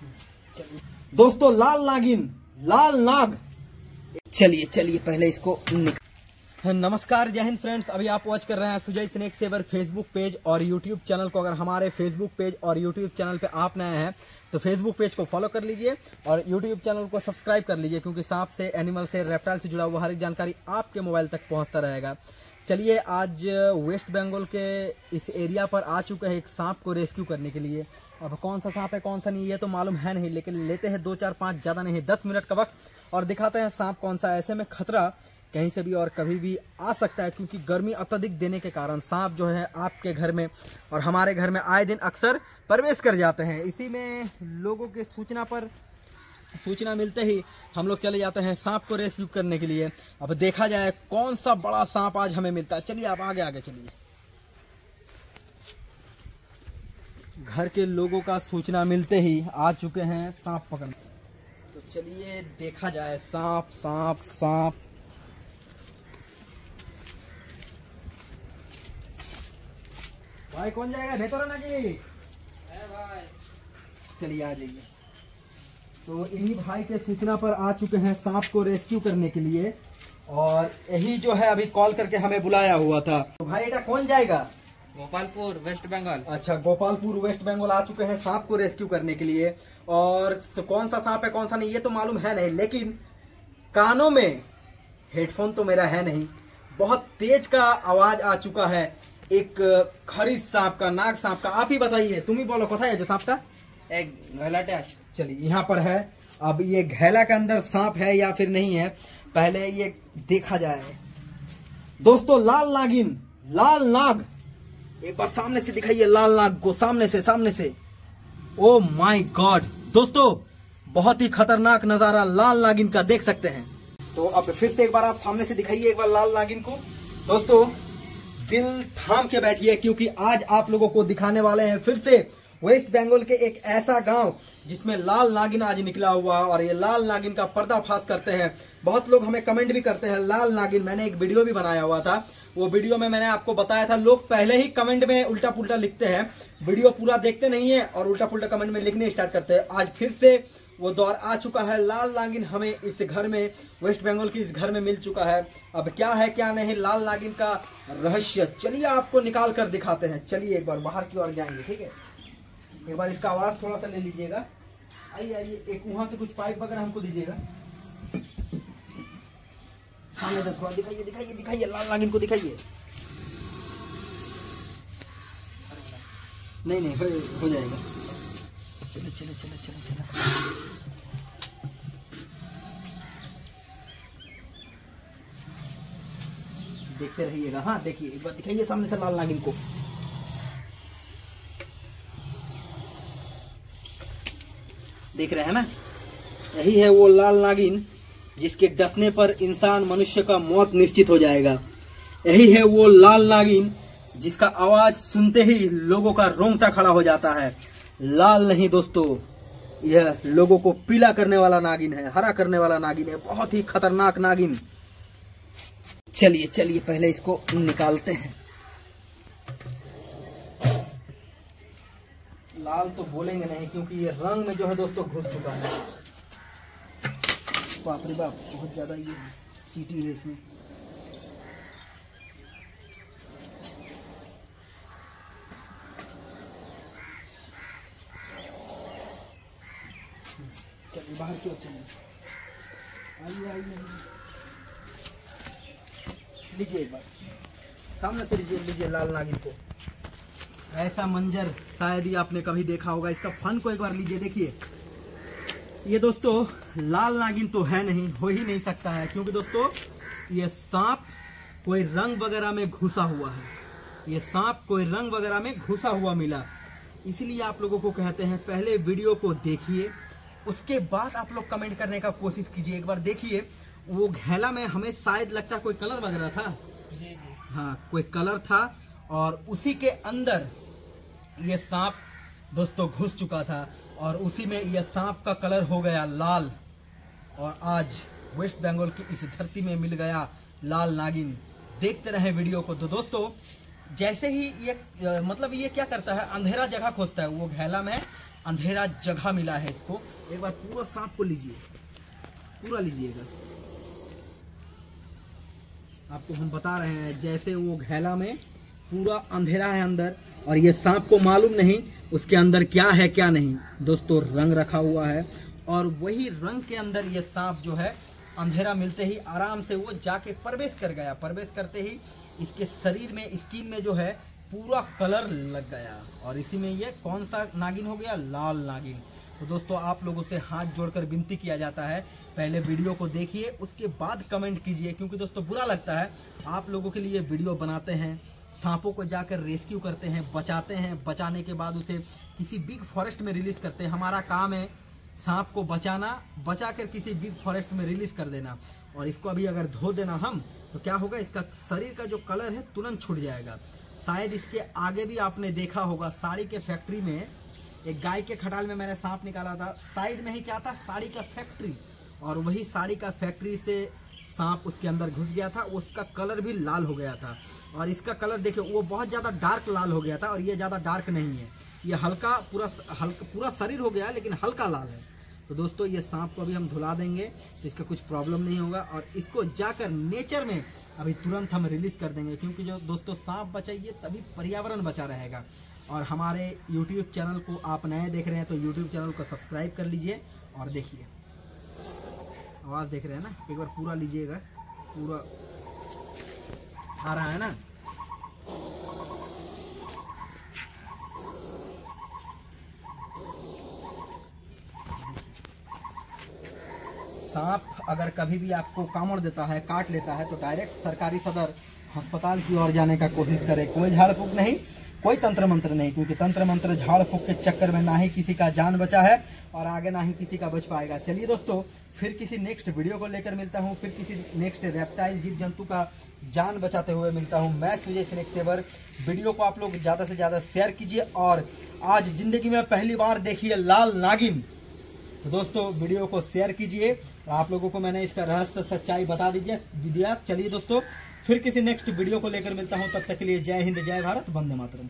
दोस्तों, लाल नागिन, लाल नाग। चलिए चलिए, पहले इसको निक... नमस्कार, जय हिंद फ्रेंड्स। अभी आप वॉच कर रहे हैं Sujay snake saver Facebook page और यूट्यूब चैनल को। अगर हमारे फेसबुक पेज और यूट्यूब चैनल पे आप नए हैं तो फेसबुक पेज को फॉलो कर लीजिए और यूट्यूब चैनल को सब्सक्राइब कर लीजिए, क्योंकि सांप से एनिमल से रेप्टाइल से जुड़ा हुआ हर एक जानकारी आपके मोबाइल तक पहुँचता रहेगा। चलिए, आज वेस्ट बंगाल के इस एरिया पर आ चुके हैं एक सांप को रेस्क्यू करने के लिए। अब कौन सा सांप है, कौन सा नहीं, ये तो मालूम है नहीं, लेकिन लेते हैं दो चार पाँच, ज़्यादा नहीं, दस मिनट का वक्त, और दिखाते हैं सांप कौन सा ऐसे में खतरा कहीं से भी और कभी भी आ सकता है, क्योंकि गर्मी अत्यधिक देने के कारण सांप जो है आपके घर में और हमारे घर में आए दिन अक्सर प्रवेश कर जाते हैं। इसी में लोगों के सूचना पर सूचना मिलते ही हम लोग चले जाते हैं सांप को रेस्क्यू करने के लिए। अब देखा जाए कौन सा बड़ा सांप आज हमें मिलता है। चलिए आप आगे आगे चलिए। घर के लोगों का सूचना मिलते ही आ चुके हैं सांप पकड़ने। तो चलिए देखा जाए सांप सांप सांप। भाई कौन जाएगा? भेतोरा ना जी चलिए आ जाइए। तो इन्हीं भाई के सूचना पर आ चुके हैं सांप को रेस्क्यू करने के लिए। और यही जो है अभी कॉल करके हमें बुलाया हुआ था। तो भाई बेटा कौन जाएगा? गोपालपुर वेस्ट बंगाल। अच्छा गोपालपुर वेस्ट बंगाल आ चुके हैं सांप को रेस्क्यू करने के लिए। और कौन सा सांप है कौन सा नहीं ये तो मालूम है नहीं लेकिन कानों में हेडफोन तो मेरा है नहीं। बहुत तेज का आवाज़ आ चुका है एक खरीद सांप का नाग सांप का। आप ही बताइए तुम ही बोलो कथा है जो सांप का एक घलाटे चलिए, यहाँ पर है। अब ये घैला के अंदर सांप है या फिर नहीं है, पहले ये देखा जाए। दोस्तों, लाल नागिन, लाल नाग। एक बार सामने से दिखाइए, लाल नाग को, सामने से सामने से। ओ माय गॉड दोस्तों, बहुत ही खतरनाक नज़ारा लाल नागिन का देख सकते हैं। तो अब फिर से एक बार आप सामने से दिखाइए एक बार लाल नागिन को। दोस्तों, दिल थाम के बैठिए, क्योंकि आज आप लोगों को दिखाने वाले हैं फिर से वेस्ट बंगाल के एक ऐसा गाँव जिसमें लाल नागिन आज निकला हुआ और ये लाल नागिन का पर्दाफाश करते हैं। बहुत लोग हमें कमेंट भी करते हैं, लाल नागिन, मैंने एक वीडियो भी बनाया हुआ था। वो वीडियो में मैंने आपको बताया था, लोग पहले ही कमेंट में उल्टा पुल्टा लिखते हैं। वीडियो पूरा देखते नहीं है और उल्टा पुल्टा कमेंट में लिखने स्टार्ट करते हैं। आज फिर से वो दौर आ चुका है। लाल नागिन हमें इस घर में, वेस्ट बंगाल की इस घर में मिल चुका है। अब क्या है, क्या नहीं, लाल नागिन का रहस्य, चलिए आपको निकाल कर दिखाते हैं। चलिए एक बार बाहर की ओर जाएँगे, ठीक है? एक बार इसका आवाज़ थोड़ा सा ले लीजिएगा। आइए आइए, एक वहाँ से कुछ पाइप वगैरह हमको दीजिएगा। सामने से थोड़ा दिखाइए दिखाइए दिखाइए, लाल नागिन को दिखाइए। नहीं नहीं हो जाएगा। चलो चलो चलो चलो चलो। देखते रहिएगा। हाँ देखिए, एक बार दिखाइए सामने से लाल नागिन को देख रहे हैं ना? यही है वो लाल नागिन, जिसके डसने पर इंसान मनुष्य का मौत निश्चित हो जाएगा। यही है वो लाल नागिन, जिसका आवाज़ सुनते ही लोगों का रोंगटा खड़ा हो जाता है। लाल नहीं दोस्तों, यह लोगों को पीला करने वाला नागिन है, हरा करने वाला नागिन है, बहुत ही खतरनाक नागिन। चलिए चलिए, पहले इसको निकालते हैं। लाल तो बोलेंगे नहीं, क्योंकि ये रंग में जो है दोस्तों घुस चुका है। बाप रे बाप, बहुत ज़्यादा ये चीटी है इसमें। चलिए, बाहर क्यों चलिए। आइए आइए। लीजिए एक बार। सामने से लीजिए लीजिए लाल नागिन को। ऐसा मंजर शायद ही आपने कभी देखा होगा। इसका फन को एक बार लीजिए देखिए। ये दोस्तों लाल नागिन तो है नहीं हो ही नहीं सकता है क्योंकि दोस्तों ये सांप कोई रंग वगैरह में घुसा हुआ है। ये सांप कोई रंग वगैरह में घुसा हुआ मिला। इसलिए आप लोगों को कहते हैं पहले वीडियो को देखिए उसके बाद आप लोग कमेंट करने का कोशिश कीजिए। एक बार देखिए वो घेला में हमें शायद लगता कोई कलर वगैरह था? जी जी। हाँ कोई कलर था और उसी के अंदर ये सांप दोस्तों घुस चुका था और उसी में यह सांप का कलर हो गया लाल। और आज वेस्ट बंगाल की इस धरती में मिल गया लाल नागिन। देखते रहे वीडियो को। तो दोस्तों, जैसे ही ये मतलब ये क्या करता है? अंधेरा जगह खोजता है। वो घैला में अंधेरा जगह मिला है इसको। एक बार पूरा सांप को लीजिए। पूरा लीजिएगा। आपको हम बता रहे हैं, जैसे वो घैला में पूरा अंधेरा है अंदर। और ये सांप को मालूम नहीं उसके अंदर क्या है, क्या नहीं। दोस्तों, रंग रखा हुआ है और वही रंग के अंदर ये सांप जो है, अंधेरा मिलते ही आराम से वो जाके प्रवेश कर गया। प्रवेश करते ही इसके शरीर में, स्किन में जो है, पूरा कलर लग गया। और इसी में ये कौन सा नागिन हो गया? लाल नागिन। तो दोस्तों, आप लोगों से हाथ जोड़कर विनती किया जाता है, पहले वीडियो को देखिए, उसके बाद कमेंट कीजिए, क्योंकि दोस्तों, बुरा लगता है। आप लोगों के लिए वीडियो बनाते हैं सांपों को जाकर रेस्क्यू करते हैं, बचाते हैं। बचाने के बाद उसे किसी बिग फॉरेस्ट में रिलीज़ करते हैं। हमारा काम है सांप को बचाना बचा कर किसी बिग फॉरेस्ट में रिलीज़ कर देना। और इसको अभी अगर धो देना हम तो क्या होगा? इसका शरीर का जो कलर है तुरंत छूट जाएगा। शायद इसके आगे भी आपने देखा होगा, साड़ी के फैक्ट्री में, एक गाय के खटाल में मैंने सांप निकाला था। साइड में ही क्या था? साड़ी का फैक्ट्री। और वही साड़ी का फैक्ट्री से सांप उसके अंदर घुस गया था, उसका कलर भी लाल हो गया था। और इसका कलर देखिए, वो बहुत ज़्यादा डार्क लाल हो गया था और ये ज़्यादा डार्क नहीं है। ये हल्का पूरा हल्का, पूरा शरीर हो गया, लेकिन हल्का लाल है। तो दोस्तों, ये सांप को अभी हम धुला देंगे तो इसका कुछ प्रॉब्लम नहीं होगा। और इसको जाकर नेचर में अभी तुरंत हम रिलीज़ कर देंगे, क्योंकि जो दोस्तों सांप बचाइए, तभी पर्यावरण बचा रहेगा। और हमारे यूट्यूब चैनल को आप नए देख रहे हैं तो यूट्यूब चैनल को सब्सक्राइब कर लीजिए और देखिए। आवाज़ देख रहे हैं ना? एक बार पूरा लीजिएगा। पूरा आ रहा है ना? सांप अगर कभी भी आपको कामड़ देता है, काट लेता है तो डायरेक्ट सरकारी सदर अस्पताल की ओर जाने का कोशिश करें। कोई झाड़ फूक नहीं। कोई तंत्र मंत्र नहीं, क्योंकि तंत्र मंत्र झाड़ फूक के चक्कर में ना ही किसी का जान बचा है और आगे ना ही किसी का बच पाएगा। चलिए दोस्तों, फिर किसी नेक्स्ट वीडियो को लेकर मिलता हूँ, फिर किसी नेक्स्ट रेप्टाइल जीव जंतु का जान बचाते हुए मिलता हूँ। मैं सुजय स्नेक सेवर वीडियो को आप लोग ज़्यादा से ज़्यादा शेयर कीजिए और आज ज़िंदगी में पहली बार देखिए लाल नागिन। तो दोस्तों, वीडियो को शेयर कीजिए आप लोगों को मैंने इसका रहस्य सच्चाई बता दीजिए, दिया। चलिए दोस्तों फिर किसी नेक्स्ट वीडियो को लेकर मिलता हूँ, तब तक के लिए जय हिंद, जय भारत, वंदे मातरम।